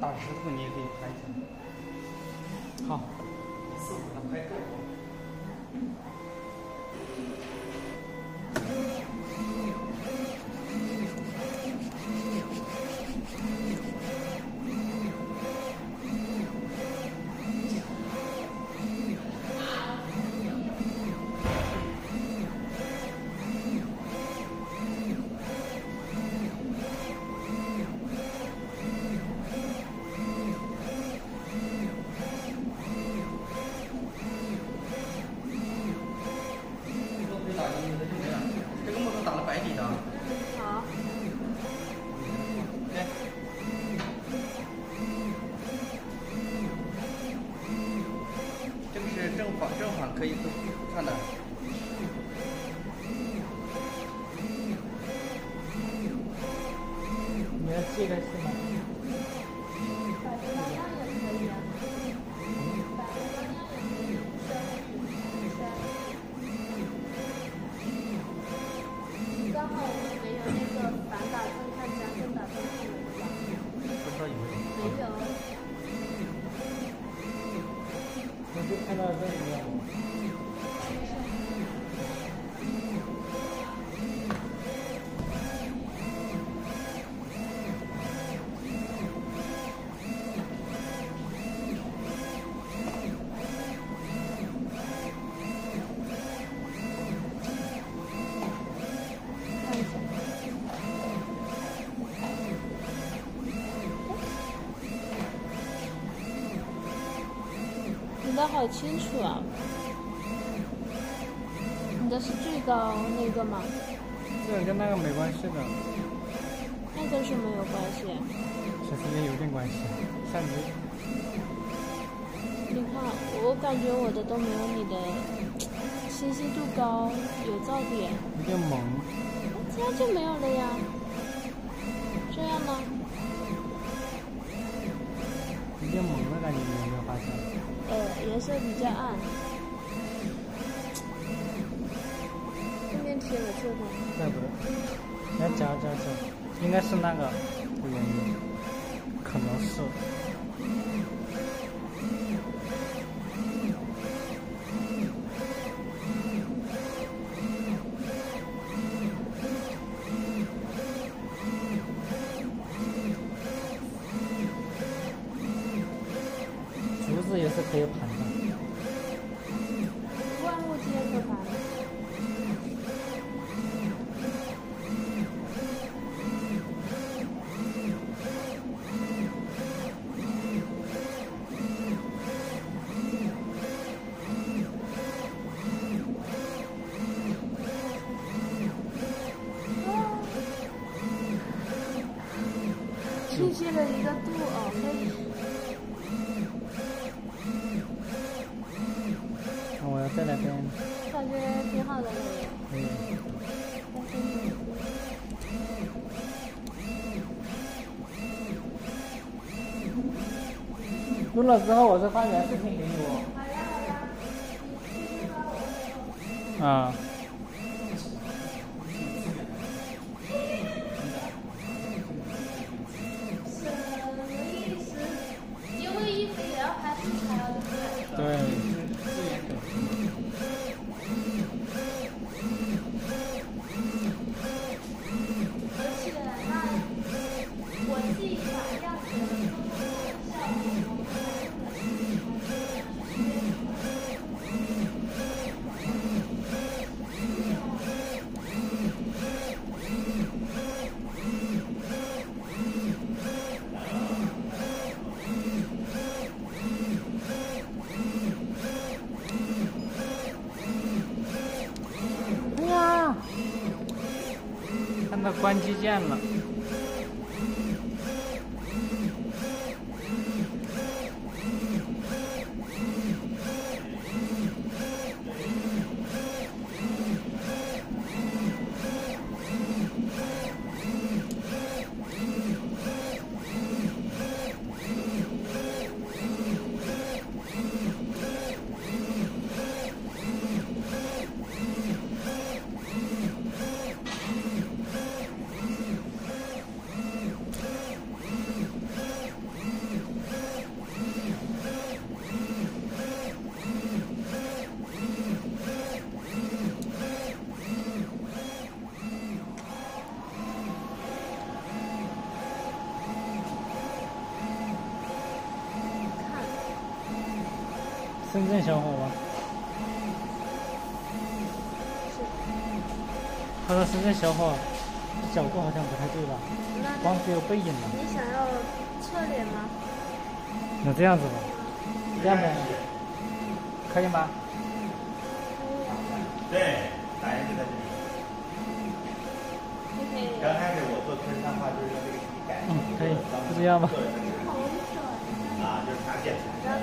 打石头你也可以拍一下。好，四五张拍够。正反正反可以都看的。你要记得是吗？你的好清楚啊！你的是最高那个吗？这个跟那个没关系的，那个是没有关系。其实也有点关系。像你你看，我感觉我的都没有你的清晰度高，有噪点，有点萌，这样就没有了呀。这样吗？有点萌的感觉，你有没有发现？颜色比较暗。后面贴了这个，那不得。来夹夹夹，应该是那个的原因，可能是。竹子也是可以盘的。万物皆可盘。清晰了一个度哦，可以。那我要再来边。感觉挺好的了耶。可以。但是你录了之后，我再发原视频给你哦。啊。什么意思？因为衣服也要拍素材啊，对不对？对。而且那我自己把样子做效果，哎呀，看到关机键了。深圳小伙吗？他说深圳小伙，角度好像不太对吧？光只有背影了。你想要侧脸吗？那这样子吧，这样呗，可以吗？对，答案就在这里。可以。刚开始我做科幻画就是用这个体感，嗯可以就这样吧啊，就是拿剪裁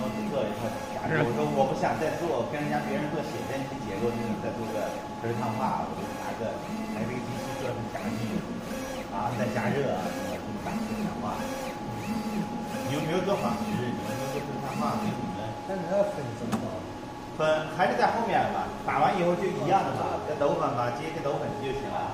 我们做一套假设，我说我不想再做跟人家别人做写真集结构这种，再做个科幻画，我就拿个拿这个机器做成夹具，啊，再加热啊，什么打科幻画。你有没有做纺织？你们都做科幻画，跟你们但是那粉怎么搞？粉还是在后面吧，打完以后就一样的嘛，要抖粉吧，接个抖粉就行了。